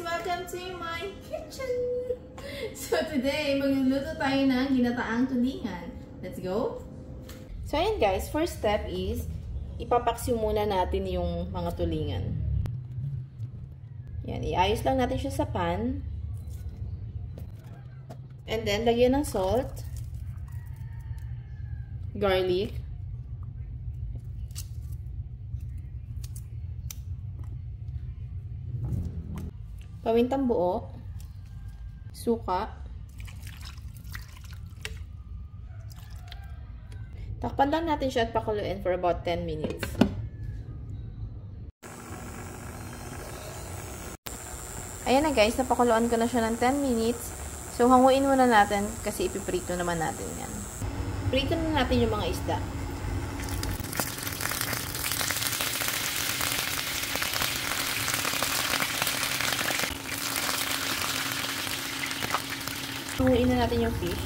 Welcome to my kitchen! So today, magluluto tayo ng ginataang tulingan. Let's go! So ayan guys, first step is ipapaksiw muna natin yung mga tulingan. Yan, iayos lang natin siya sa pan. And then, lagyan ng salt, garlic, pawintang buo, suka, takpan lang natin siya at pakuluin for about 10 minutes. Ayan na guys, napakuluan ko na siya ng 10 minutes. So, hanguin muna natin kasi ipiprito naman natin yan. Prito na natin yung mga isda. Hanguin na natin yung fish.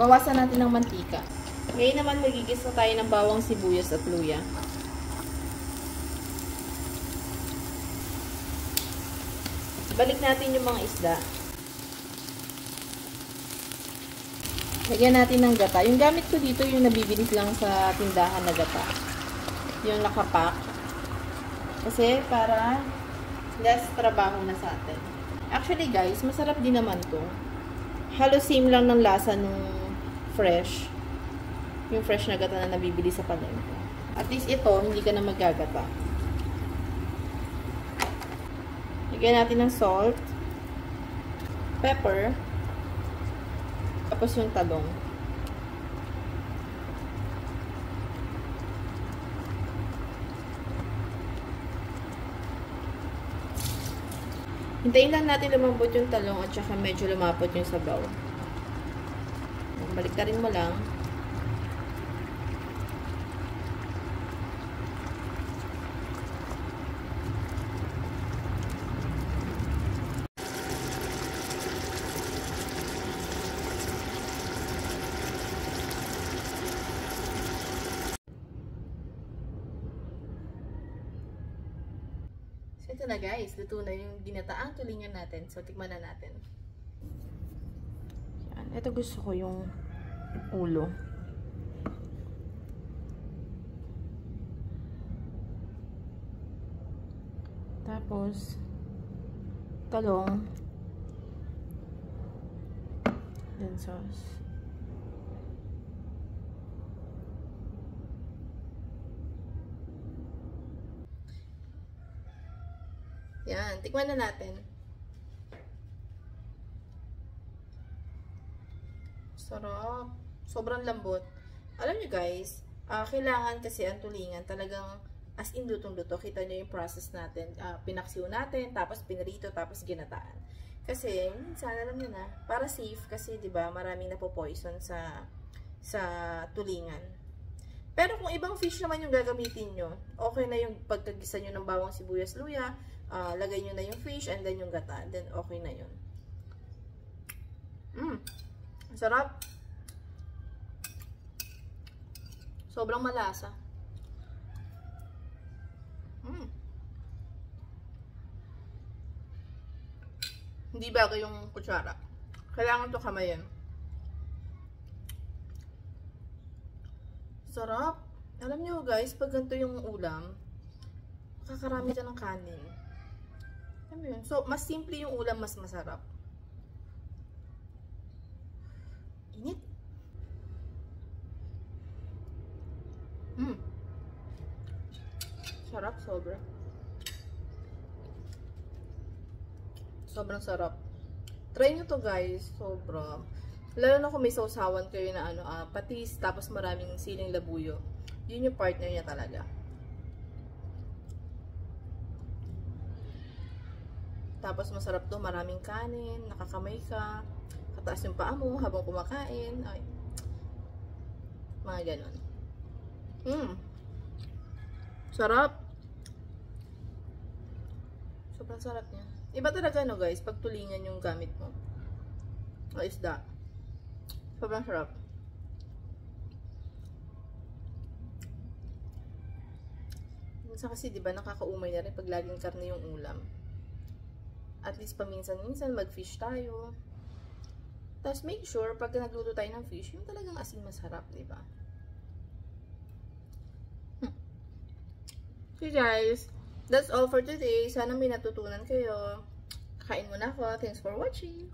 Bawasan natin ng mantika. Ngayon naman magigisa tayo ng bawang sibuyas at luya. Balik natin yung mga isda. Lagyan natin ng gata. Yung gamit ko dito, yung nabibilis lang sa tindahan na gata. Yung nakapak. Kasi para less trabaho na sa atin. Actually guys, masarap din naman to. Halos same lang ng lasa nung fresh. Yung fresh na gata na nabibili sa palengke. At least ito, hindi ka na magagata. Lagyan natin ng salt, pepper, tapos yung talong. Hintayin lang natin lumambot yung talong at saka medyo lumapot yung sabaw. Balik rin mo lang. Ito na guys. Luto na yung ginataang tulingan natin. So, tikman na natin. Yan. Ito gusto ko yung ulo. Tapos, talong. Then sauce. Yan, tikman na natin. Sarap. Sobrang lambot. Alam nyo guys, uh, kailangan kasi ang tulingan talagang as in lutong-luto. Kita nyo yung process natin. Uh, pinaksiw natin, tapos pinrito, tapos ginataan. Kasi, minsan, alam nyo na, para safe, kasi, ba maraming napo-poison sa, sa tulingan. Pero kung ibang fish naman yung gagamitin nyo, okay na yung pagkagisa nyo ng bawang sibuyas luya, uh, lagay nyo na yung fish and then yung gata. Then, okay na yun. Mmm. Sarap. Sobrang malasa. Mmm. Hindi bagay yung kutsara. Kailangan to kamayin. Sarap. Alam nyo guys, pag ganito yung ulam, kakarami ka ng kanin. Alam yun? So, mas simple yung ulam, mas masarap. Init. Mm. Sarap, sobra. Sobrang sarap. Try nyo to guys. Sobra. Lalo na kung may sausawan kayo na ano, uh, patis, tapos maraming siling labuyo. Yun yung partner niya talaga. Tapos masarap to, maraming kanin, nakakamay ka, kataas yung paa mo habang kumakain. Ay. Mga ganon. Mmm. Sarap. Sobrang sarap niya. Iba talaga no guys, pag tulingan yung gamit mo. O isda. Sobrang sarap. Minsan kasi, di ba, nakakaumay na rin pag laging karne yung ulam. At least paminsan-minsan, mag-fish tayo. Tapos make sure, pag nagluto tayo ng fish, yung talagang asin masarap, di ba? Hmm. Okay guys, that's all for today. Sana may natutunan kayo. Kain muna ako. Thanks for watching.